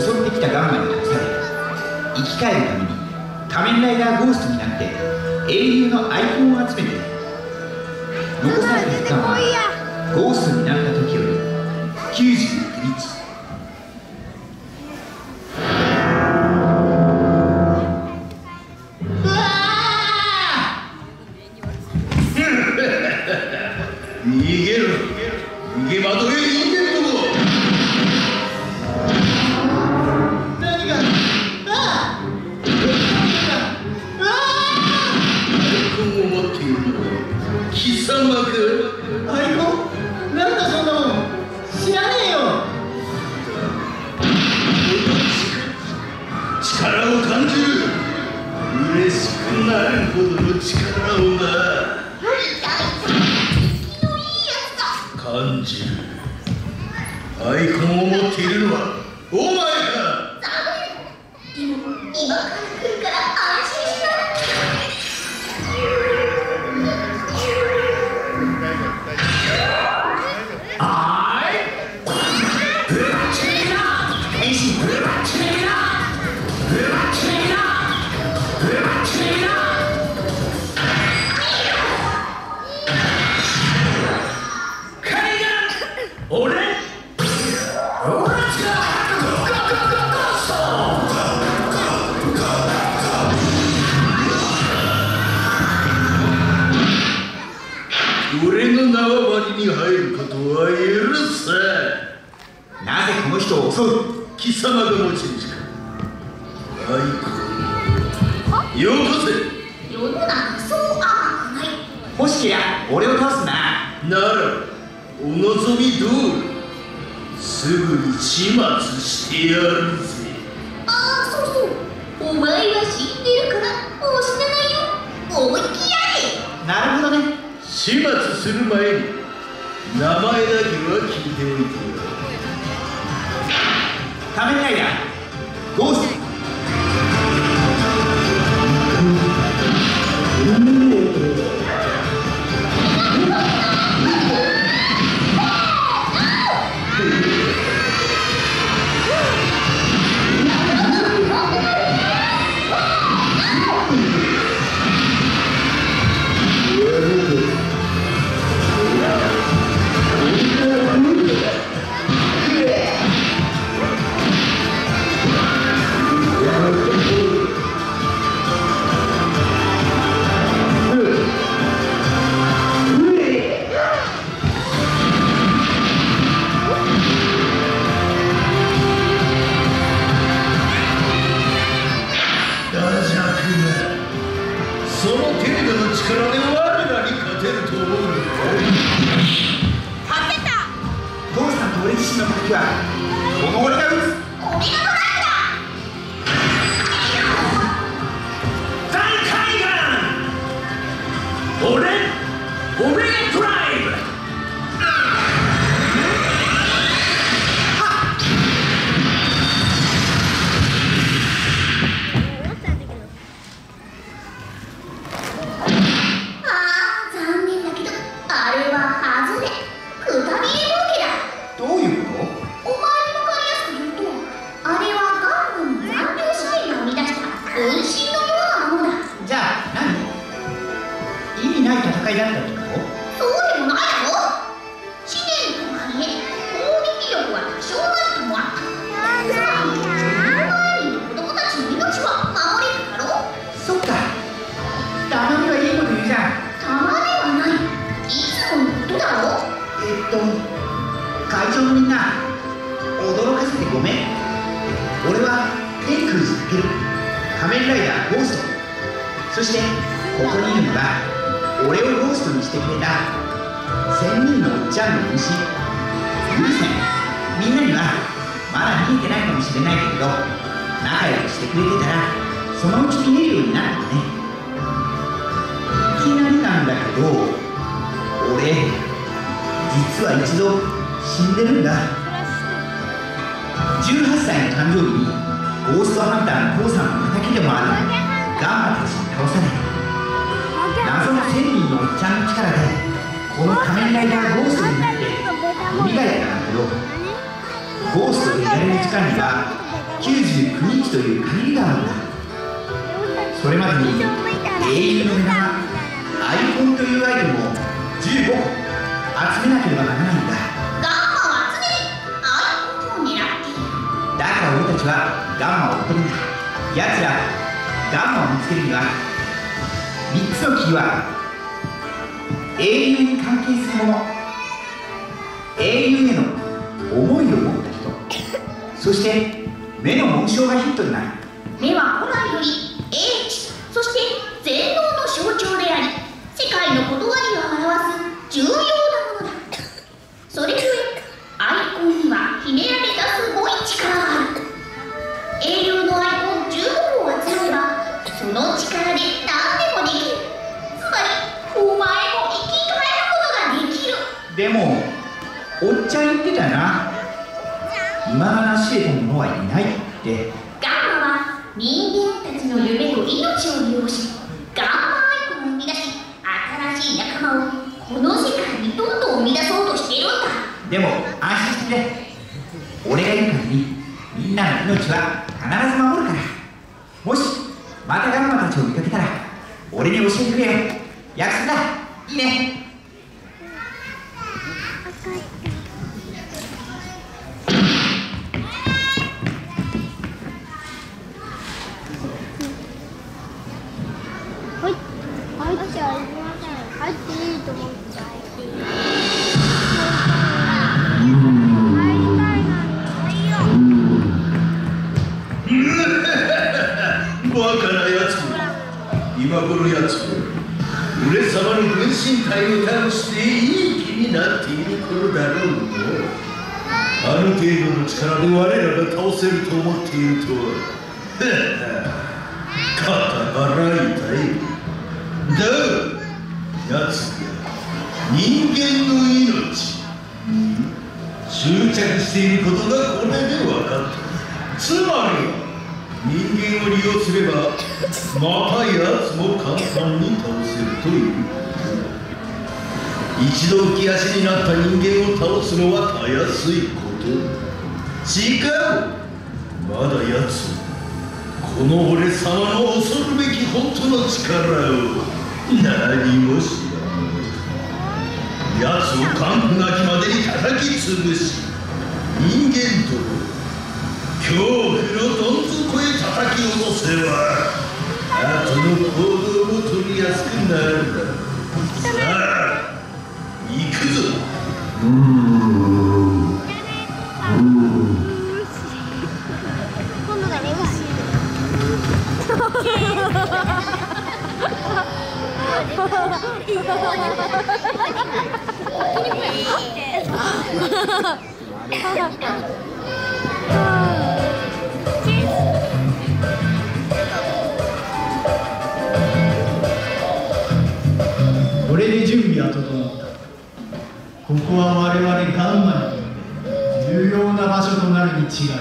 襲ってきたガンマに託され生き返るために仮面ライダーゴーストになって英雄のアイコンを集めて残された時間はゴーストになった時より99貴様かあアイコンなんだそんなアイコンよこせ世の中そう甘くない。欲しけりゃ俺を倒すな。ならお望み通りすぐに始末してやるぜ。ああそうそう。お前は死んでるからもう死なないよ。思いっきりやれ。なるほどね。始末する前に名前だけは聞いておいてよ仮面ライダーゴーストと会長のみんな驚かせてごめん俺は天空寺健仮面ライダーゴーストそしてここにいる。のが俺をゴーストにしてくれた千人のおっちゃんの分身ユーセンみんなにはまだ見えてないかもしれないけれど仲良くしてくれてたらそのうち見える。ようになる。かもねいきなりなんだけど俺実は一度死んでるんだ。18歳の誕生日にゴーストハンターの父さんの敵でもあるガンマたちに倒され謎の千人のおっちゃんの力でこの仮面ライダーゴーストになって蘇ったんだけどゴーストでいられる時間には99日という限りがあるんだ。それまでに英雄の目玉アイコンというアイテムを15個集めなければならないんだ。ガンマは常にアイコンを狙ってい。るだから俺たちはガンマを追ってるんだ。奴らガンマを見つけるには3つのキーワード。英雄に関係するもの。英雄への思いを持った人。そして目の紋章がヒットになる。目は古来より英知。そして全能でもおっちゃん言ってたよな。今がなし得た者はいないって。ガンマは人間たちの夢と命を利用しガンマアイコンを生み出し新しい仲間をこの世界にどんどん生み出そうとしているんだ。でも安心して。俺がいる限りみんなの命は必ず守るから。もしまたガンマたちを見かけたら俺に教えてくれ。よ約束だ。いいねていることがこれで分かったつまり人間を利用すればまた奴も簡単に倒せるという一度浮き足になった人間を倒すのはたやすいこと違うまだ奴この俺様の恐るべき本当の力を何も知らない奴を完膚なきまでに叩き潰し人間と恐怖のどん。底へ叩き落とせば後の行動も取りやすくなるださあ行くぞ今度だねこれで準備は整ったここは我々ガンマにとって重要な場所となるに違いない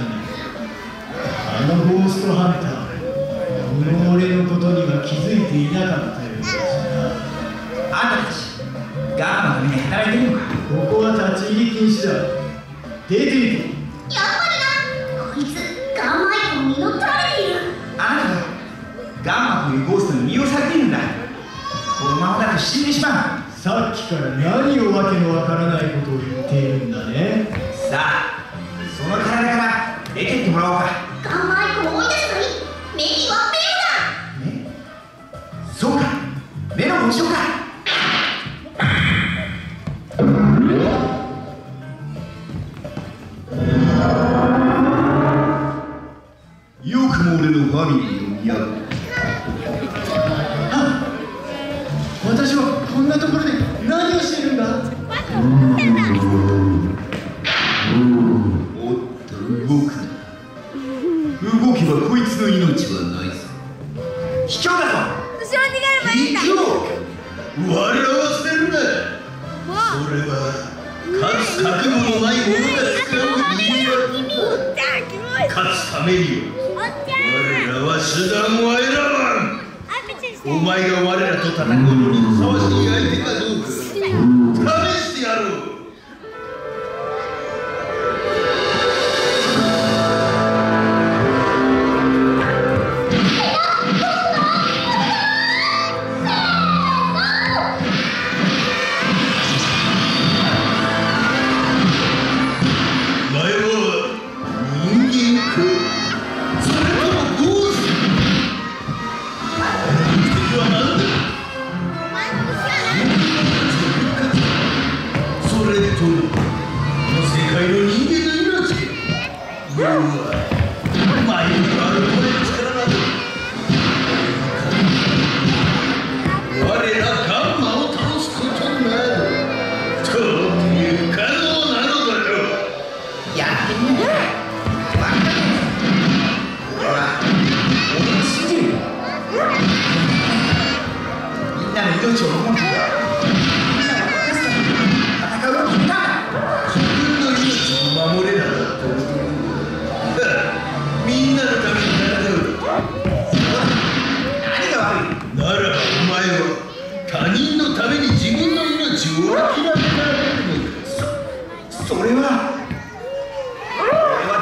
あのゴーストハンターこの俺のことには気づいていなかったようだしあんたたちガンマのために働いてるのかここは立ち入り禁止だ。出ていけやっぱりなこいつガンマイコンに乗っ取られている。あなたがガンマというゴーストに利用されているんだ。このままだと死んでしまう。さっきから何をわけのわからないことを言っているんだね。さあその体から出てってもらおうか。ガンマイコンを追い出せばいい目には目をだ。ねそうか。目の紋章か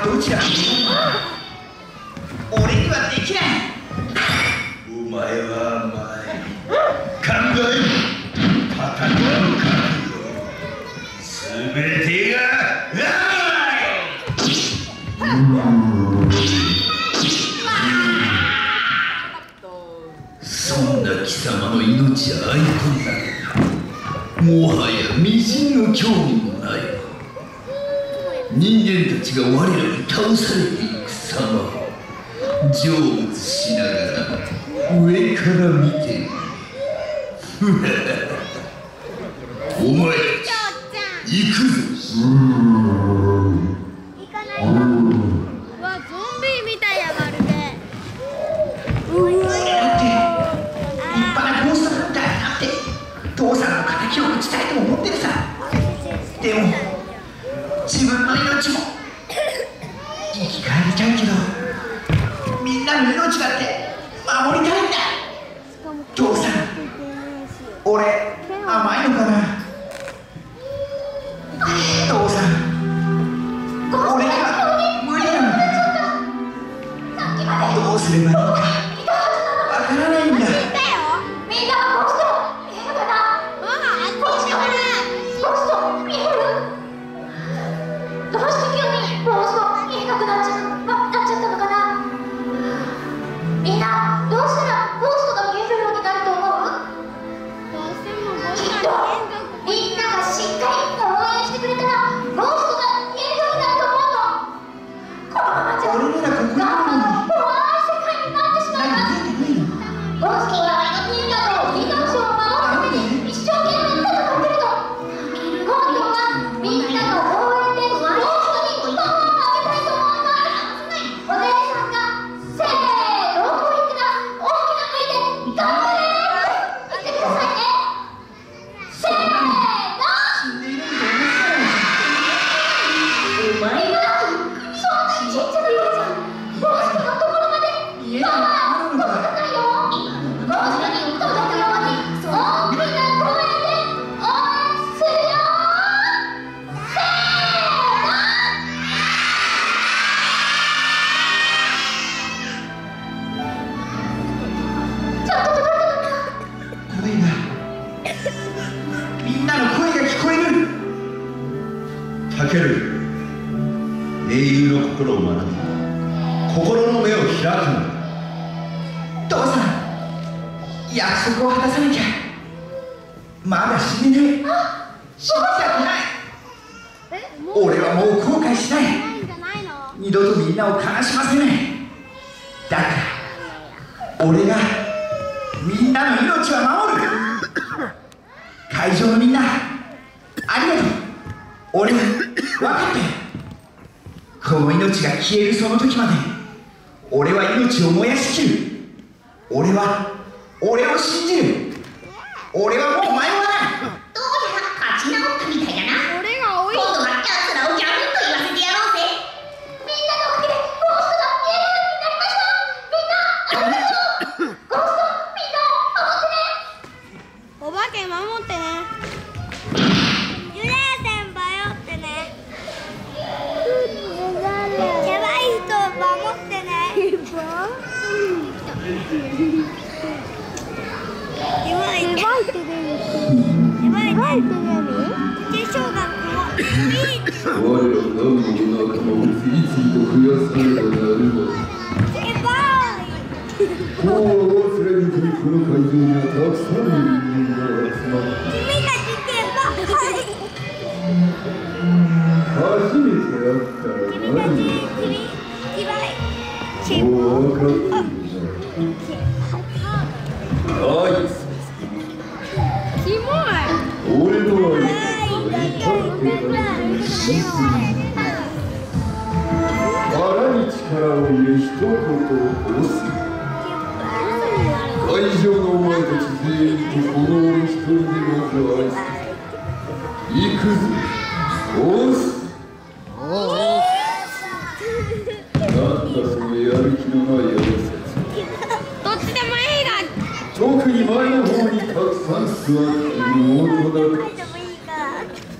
どちらか。俺にはできないお前は甘い考え戦う覚悟全てが。そんな貴様の命は愛となれもはや微塵の興味人間たちが我らに倒されていく様を成仏しながら上から見てる お前たち行くぞ。俺はもう後悔しない。二度とみんなを悲しませない。だから俺がみんなの命は守る。会場のみんなありがとう。俺分かってこの命が消えるその時まで俺は命を燃やしきる。俺は俺を信じる。俺はもう迷わない。のないやつどっちでもいい。が特に前の方にたくさん座っている大人どっちでもいいから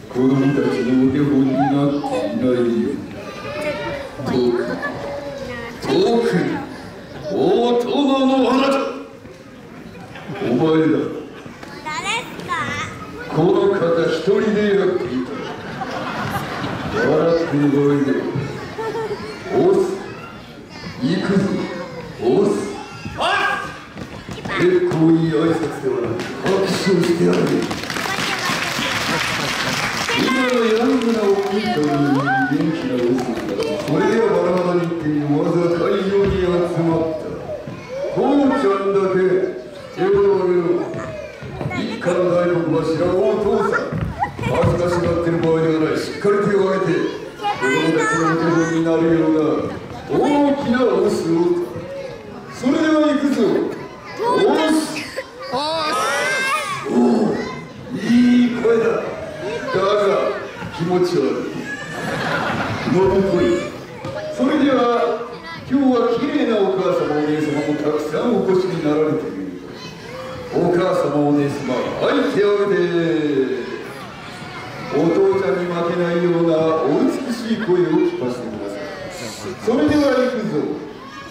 子供たちのお手本になっていないよ遠く遠く大人のあなたお前だ誰っすかこの方一人でやっていた笑っておいで押す行くぞ押す結構いい挨拶ではない拍手をして。やる今のヤングなおみという元気なオスだそれではバラバラに言ってみるまずは会場に集まった父ちゃんだけ手を挙げろ一家の大黒柱お父さん恥ずかしがってる場合ではないしっかり手を挙げて子供たちのお手本になるような大きなオスをそれでは行くぞオスおおいい声だだが気持ち悪いのぶといそれでは今日は綺麗なお母様お姉様もたくさんお越しになられているお母様お姉様はい手を挙げてお父ちゃんに負けないようなお美しい声を聞かせてくださいそれでは行くぞ。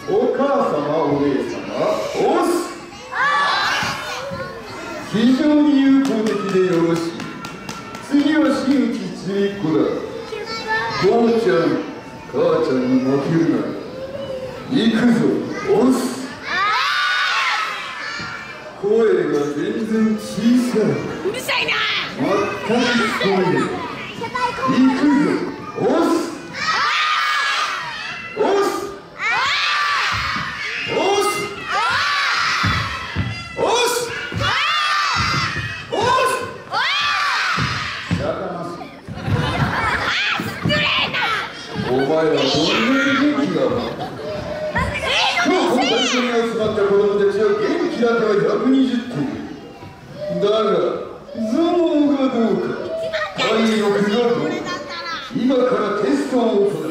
お母様お姉様押す。非常に友好的でよろしいに負けるな行くぞ押す声が全然小さい。うるさいな全く聞こえない。行くぞ押す押す押す押す押すやかます失礼なお前はどんなに元気がある今日この場所に集まった子供たちは元気だけは120点だが頭脳がどうか。体力がどうか今からテストを行う